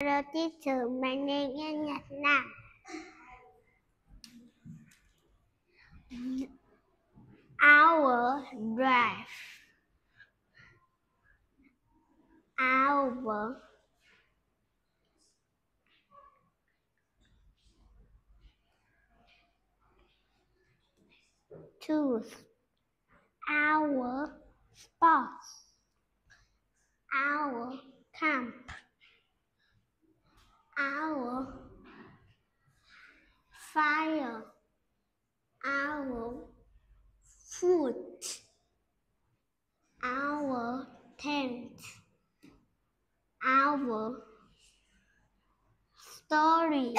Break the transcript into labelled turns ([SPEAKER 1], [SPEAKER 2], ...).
[SPEAKER 1] Hello teacher, my name is Nhật Our drive. Our tools. Our sports. Our camp. Our fire. Our food. Our tent. Our story.